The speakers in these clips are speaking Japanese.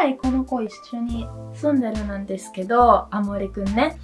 らいこの子一緒に住んでるなんですけど、アモレくんね。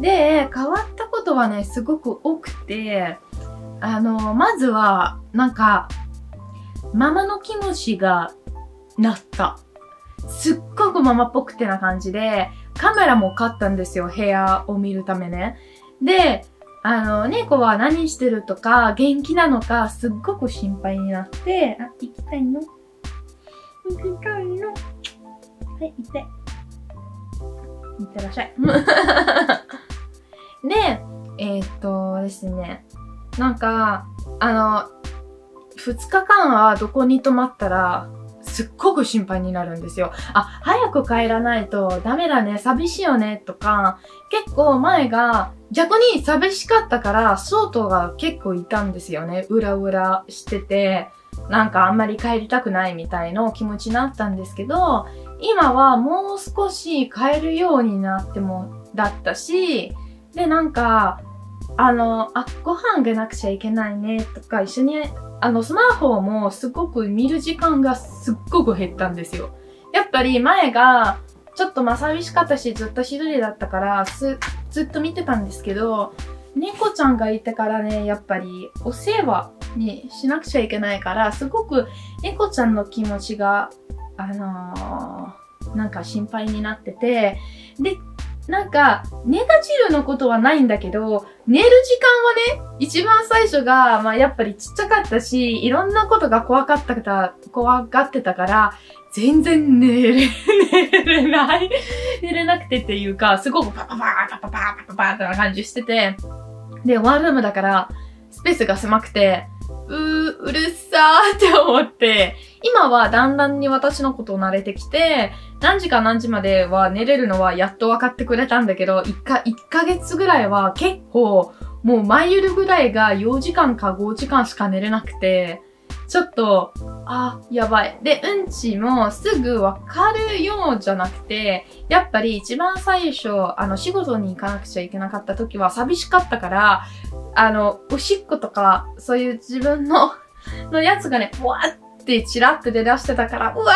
で、変わったことはね、すごく多くて、あの、まずは、なんか、ママの気持ちがなった。すっごくママっぽくてな感じで、カメラも買ったんですよ、部屋を見るためね。で、あの、猫は何してるとか、元気なのか、すっごく心配になって、あ、行きたいの？行きたいの？はい、行って。行ってらっしゃい。で、えーっとですね、なんか、あの、二日間はどこに泊まったら、すっごく心配になるんですよ。あ、早く帰らないとダメだね、寂しいよね、とか、結構前が逆に寂しかったから、外が結構いたんですよね。うらうらしてて、なんかあんまり帰りたくないみたいの気持ちになったんですけど、今はもう少し帰るようになっても、だったし、で、なんか、あの、あ、ご飯あげなくちゃいけないね、とか、一緒に、あの、スマホもすごく見る時間がすっごく減ったんですよ。やっぱり前が、ちょっとまあ寂しかったし、ずっと一人だったから、ずっと見てたんですけど、猫ちゃんがいてからね、やっぱりお世話にしなくちゃいけないから、すごく猫ちゃんの気持ちが、あのーなんか心配になってて、で、なんか、ネガティブのことはないんだけど、寝る時間はね、一番最初が、まあやっぱりちっちゃかったし、いろんなことが怖かったから、怖がってたから、全然寝れ、寝れない。寝れなくてっていうか、すごくパパパーパパパーパパパーってな感じしてて、で、ワンルームだから、スペースが狭くて、う、るさーって思って、今はだんだんに私のこと慣れてきて、何時か何時までは寝れるのはやっと分かってくれたんだけど、1か、一ヶ月ぐらいは結構、もう前夜ぐらいが4時間か5時間しか寝れなくて、ちょっと、あ、やばい。で、うんちもすぐわかるようじゃなくて、やっぱり一番最初、あの、仕事に行かなくちゃいけなかった時は寂しかったから、あの、おしっことか、そういう自分の、のやつがね、わってチラッと出だしてたから、うわ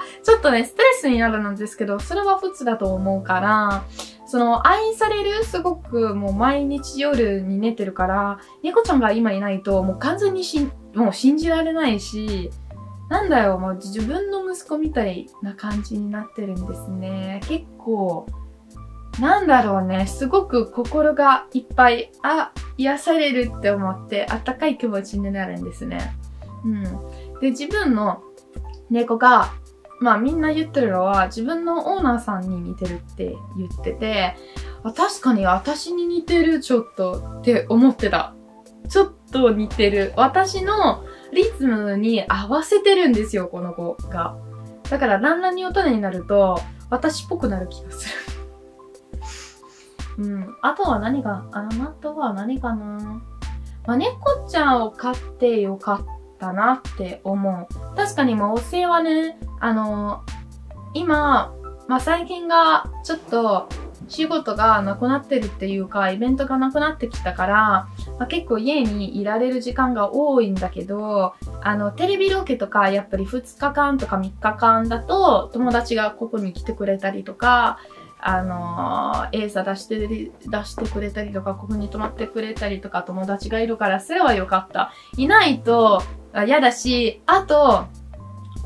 ーちょっとね、ストレスになるんですけど、それは普通だと思うから、その、愛される、すごくもう毎日夜に寝てるから、猫ちゃんが今いないと、もう完全にしん、もう信じられないし、なんだよ、もう自分の息子みたいな感じになってるんですね。結構、なんだろうね、すごく心がいっぱい、あ、癒されるって思って、あったかい気持ちになるんですね。うん。で、自分の猫が、まあみんな言ってるのは、自分のオーナーさんに似てるって言ってて、あ確かに私に似てる、ちょっとって思ってた。ちょっと似てる。私のリズムに合わせてるんですよ、この子が。だから、だんだんに大人になると、私っぽくなる気がする。うん。あとは何が、あなたは何かなまあ、猫ちゃんを飼ってよかったなって思う。確かにもうお世話ね、あの今、まあ、最近がちょっと仕事がなくなってるっていうか、イベントがなくなってきたから、まあ、結構家にいられる時間が多いんだけど、あの、テレビロケとか、やっぱり2日間とか3日間だと、友達がここに来てくれたりとか、あのー、エーサ出して、出してくれたりとか、ここに泊まってくれたりとか、友達がいるから、それは良かった。いないと、嫌だし、あと、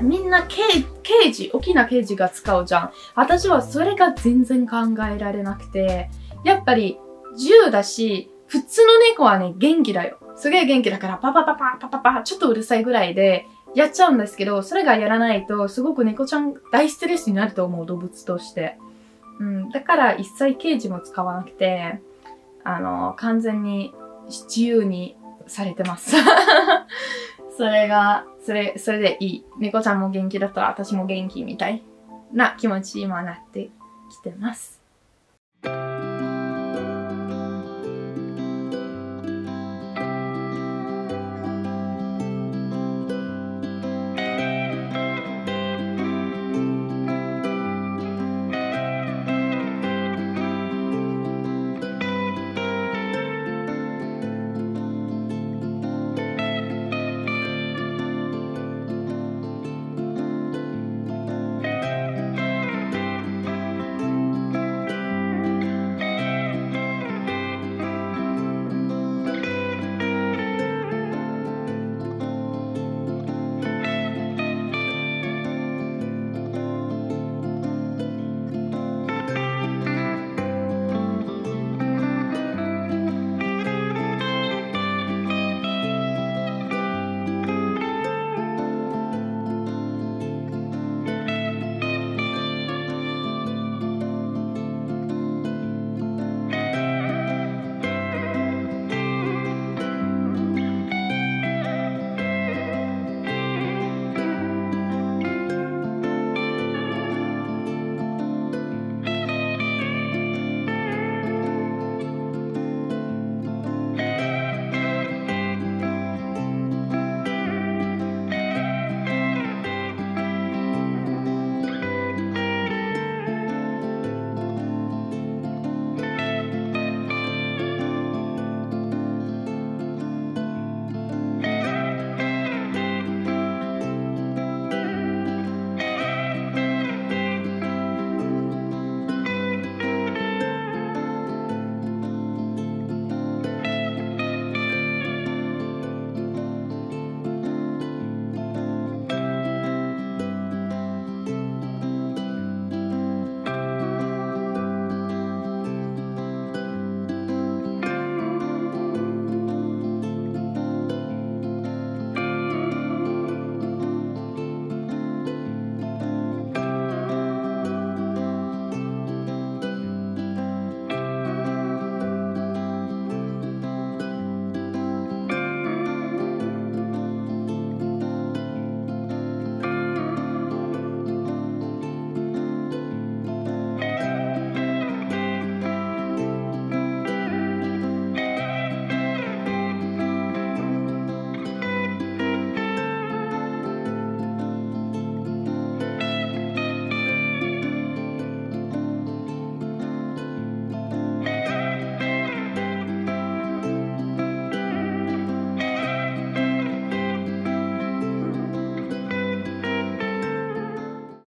みんなケーケージ、大きなケージが使うじゃん。私はそれが全然考えられなくて、やっぱり銃だし、普通の猫はね、元気だよ。すげえ元気だから、パパパパパパパ、ちょっとうるさいぐらいで、やっちゃうんですけど、それがやらないと、すごく猫ちゃん大ストレスになると思う、動物として。うん、だから一切ケージも使わなくて、あの、完全に自由にされてます。それが、それ、それでいい。猫ちゃんも元気だったら私も元気みたいな気持ち今なってきてます。